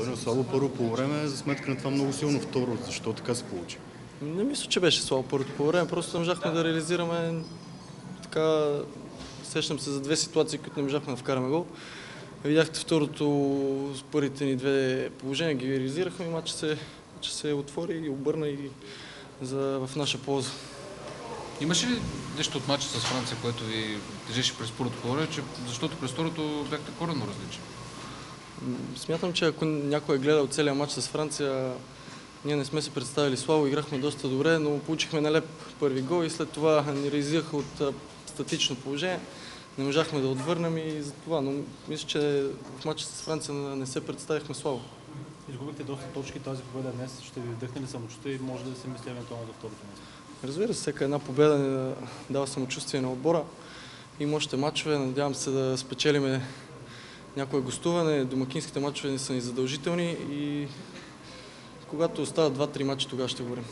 Антонио слабо първо по време, за сметка на това много силно второ. Защо така се получи? Не мисля, че беше слабо първото по време, просто не можахме да реализираме така... Сещам се за две ситуации, които не можахме да вкараме гол. Видяхте второто с първите ни две положения, ги реализирахме и матчът се, че се отвори и обърна и за, в наша полза. Имаше ли нещо от матча с Франция, което ви тежеше през първото по време, че, защото през второто бяхте коренно различни? Смятам, че ако някой е гледал целият матч с Франция, ние не сме се представили слабо, играхме доста добре, но получихме нелеп първи гол и след това ни реализираха от статично положение. Не можахме да отвърнем и за това, но мисля, че в матча с Франция не се представихме слабо. Изгубихте доста точки тази победа днес. Ще ви вдъхне ли самочувствие и може да се мисли евентуално за второто място? Разбира се, всяка една победа дава самочувствие на отбора. Има още матчове, надявам се да спечелиме някое гостуване. Домакинските матчове не са ни задължителни и когато остават 2-3 матча, тогава ще говорим.